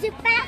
de pé.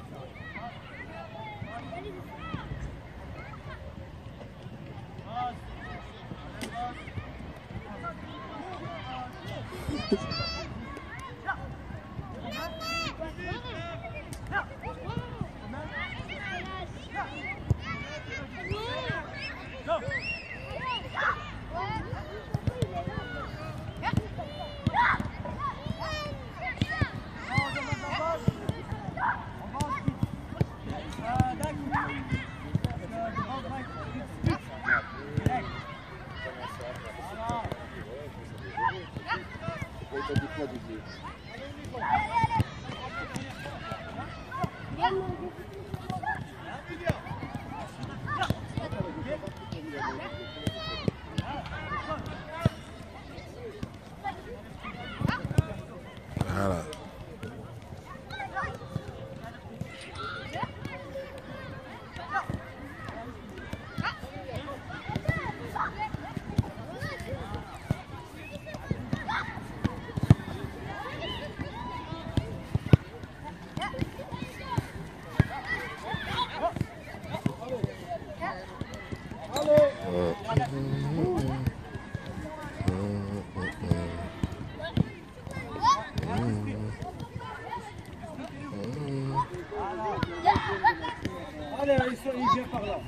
Allez, il, se- il vient par là.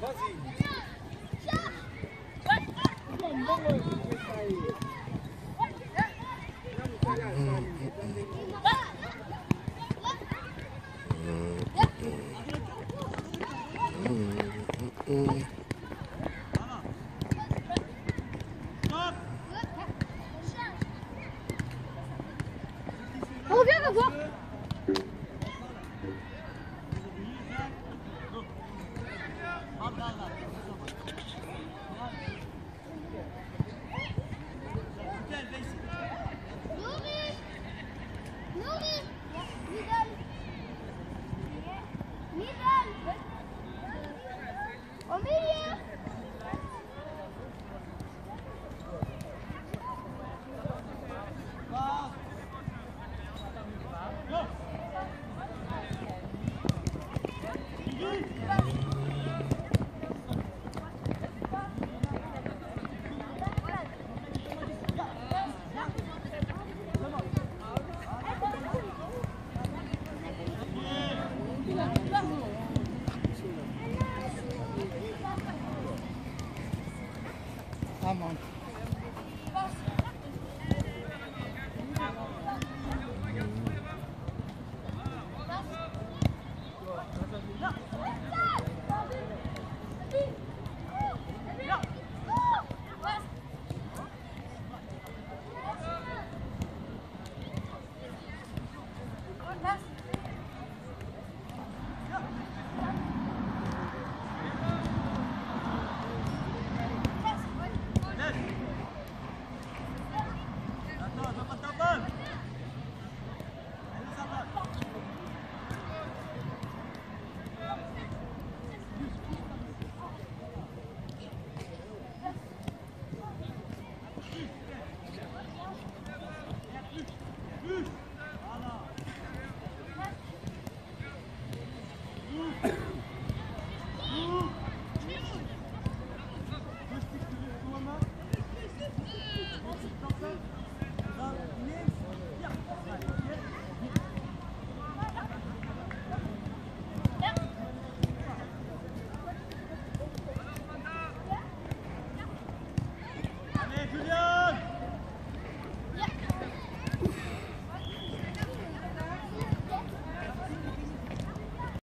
Vas-y.